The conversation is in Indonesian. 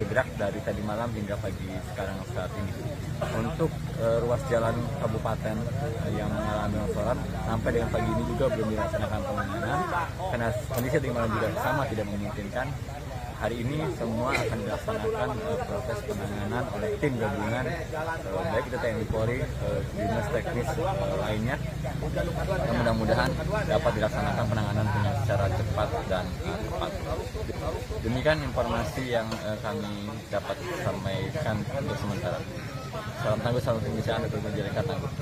bergerak dari tadi malam hingga pagi sekarang saat ini. Untuk eh, ruas jalan kabupaten eh, yang mengalami longsoran sampai dengan pagi ini juga belum dilaksanakan penanganan karena kondisi tadi malam juga sama tidak memungkinkan. Hari ini semua akan dilaksanakan eh, proses penanganan oleh tim gabungan eh, baik itu TNI Polri, eh, dinas teknis eh, lainnya mudah-mudahan dapat dilaksanakan penanganan dengan secara cepat dan tepat. Demikian informasi yang eh, kami dapat sampaikan untuk sementara. Salam tangguh, salam Indonesia, Anda bermenjalankan tangguh.